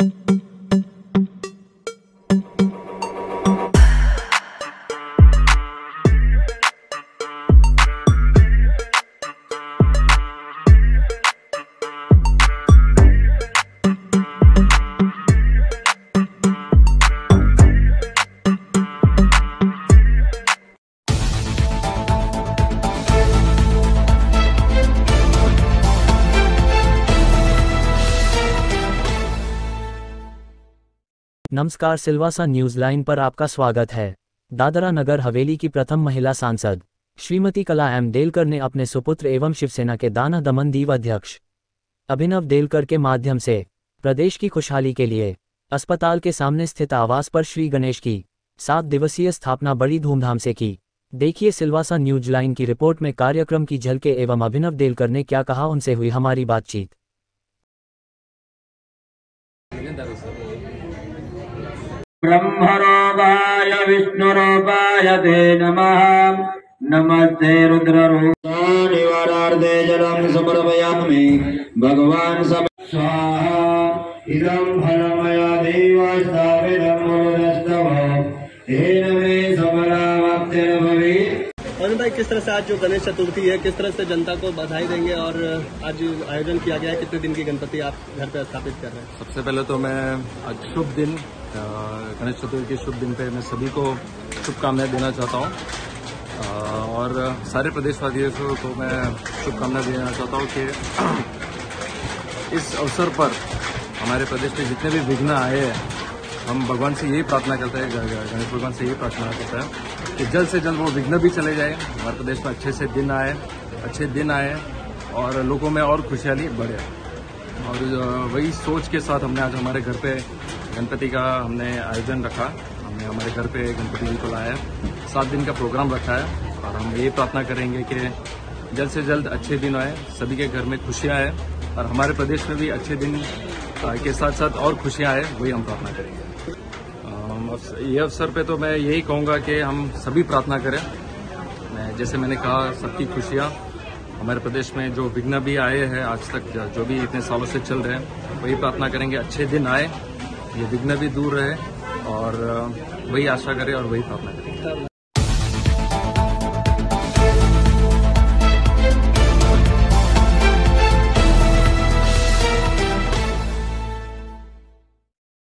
Mm-hmm. नमस्कार Silvassa news line पर आपका स्वागत है। दादरा नगर हवेली की प्रथम महिला सांसद, श्रीमती कला एम. देलकर ने अपने सुपुत्र एवं शिवसेना के दाना दमन दीव अध्यक्ष, अभिनव देलकर के माध्यम से, प्रदेश की खुशहाली के लिए, अस्पताल के सामने स्थित आवास पर श्री गणेश की, सात दिवसीय स्थापना बड़ी धूमधाम से की। देखिए सिलवासा न्यूज़ लाइन की रिपोर्ट में कार्यक्रम की झलके एवं अभिनव देलकर ने क्या कहा उनसे हुई हमारी बातचीत। ब्रह्मरूपाय विष्णुरूपाय ते नमः। नमस्ते रुद्ररूपानिवारार्थे जलं समर्पयामि। भगवान् सम स्वाहा। इदं फलमया देवास्ताविदं मुरुदस्तव तेन मे समलावाप्तिर्भवेत् अरुण भाई किस तरह से आज जो गणेश चतुर्थी है किस तरह से जनता को बधाई देंगे और आज आयोजन किया गया है? कितने दिन की गणपति आप घर पे स्थापित कर रहे हैं? सबसे पहले तो मैं आज शुभ दिन गणेश चतुर्थी के शुभ दिन पे मैं सभी को शुभकामनाएँ देना चाहता हूँ। और सारे प्रदेशवासियों को तो मैं शुभकामनाएँ देना चाहता हूँ कि इस अवसर पर हमारे प्रदेश में जितने भी विघ्न आए हैं, हम भगवान से यही प्रार्थना करते हैं गणेश भगवान से यही प्रार्थना करते हैं कि जल्द से जल्द वो विघ्न भी चले जाए, हमारे प्रदेश में अच्छे से दिन आए, अच्छे दिन आए, और लोगों में और खुशहाली बढ़े। और वही सोच के साथ हमने आज हमारे घर पे गणपति का हमने आयोजन रखा। हमने हमारे घर पे गणपति जी को लाया। सात दिन का प्रोग्राम रखा है और हम ये प्रार्थना करेंगे कि जल्द से जल्द अच्छे दिन आए, सभी के घर में खुशियाँ आए और हमारे प्रदेश में भी अच्छे दिन के साथ साथ और खुशियाँ आए, वही हम प्रार्थना करेंगे। ये अवसर पे तो मैं यही कहूँगा कि हम सभी प्रार्थना करें। मैं, जैसे मैंने कहा, सबकी खुशियाँ। हमारे प्रदेश में जो विघ्न भी आए हैं, आज तक जो- भी इतने सालों से चल रहे हैं, वही प्रार्थना करेंगे, अच्छे दिन आए। ये विघ्न भी दूर रहे और वही आशा करें और वही प्रार्थना करेंगे